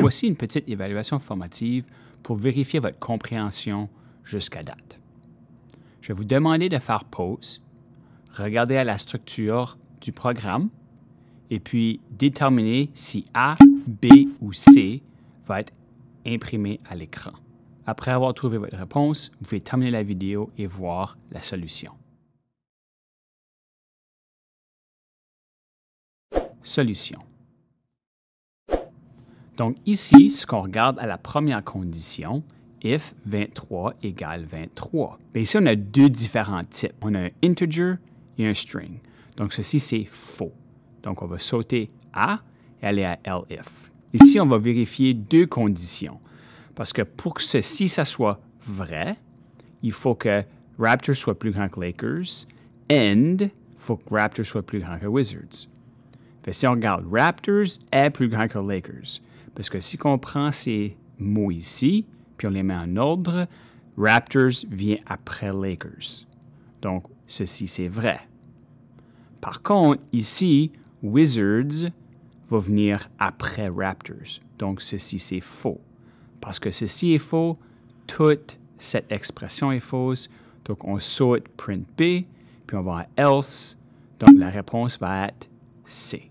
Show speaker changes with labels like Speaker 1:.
Speaker 1: voici une petite évaluation formative pour vérifier votre compréhension jusqu'à date. Je vais vous demander de faire pause, regarder à la structure du programme et puis déterminer si A, B ou C va être imprimé à l'écran. Après avoir trouvé votre réponse, vous pouvez terminer la vidéo et voir la solution. Solution. Donc ici, ce qu'on regarde à la première condition, if 23 égale 23. Mais ici, on a deux différents types. On a un integer et un string. Donc ceci, c'est faux. Donc on va sauter A et aller à elif. Ici, on va vérifier deux conditions. Parce que pour que ceci, soit vrai, il faut que Raptors soit plus grand que Lakers, and faut que Raptors soit plus grand que Wizards. si on regarde, Raptors est plus grand que Lakers. Parce que si on prend ces mots ici, puis on les met en ordre, Raptors vient après Lakers. Donc, ceci, c'est vrai. Par contre, ici, Wizards va venir après Raptors. Donc, ceci, c'est faux. Parce que ceci est faux, toute cette expression est fausse. Donc, on saute print B, puis on va à else. Donc, la réponse va être C.